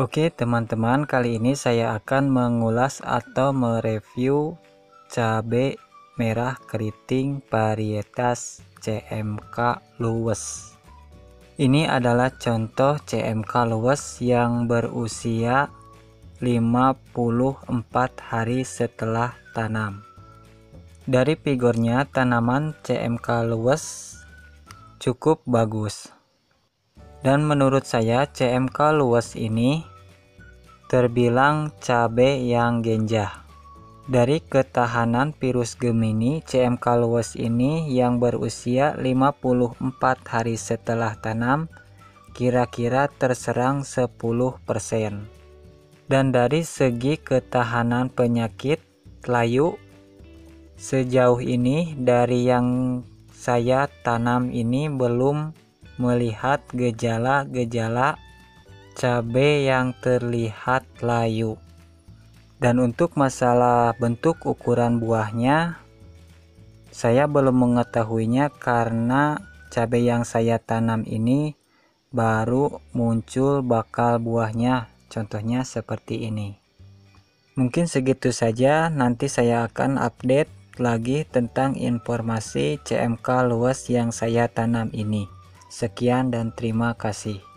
Oke teman-teman kali ini saya akan mengulas atau mereview cabai merah keriting varietas CMK luwes. Ini adalah contoh CMK luwes yang berusia 54 hari setelah tanam. Dari figurnya tanaman CMK luwes cukup bagus dan menurut saya CMK luwes ini terbilang cabai yang genjah. Dari ketahanan virus Gemini, CMK luwes ini yang berusia 54 hari setelah tanam kira-kira terserang 10%. Dan dari segi ketahanan penyakit layu, sejauh ini dari yang saya tanam ini belum melihat gejala-gejala cabai yang terlihat layu. Dan untuk masalah bentuk ukuran buahnya, saya belum mengetahuinya karena cabai yang saya tanam ini baru muncul bakal buahnya, contohnya seperti ini. Mungkin segitu saja, nanti saya akan update lagi tentang informasi CMK luas yang saya tanam ini. Sekian dan terima kasih.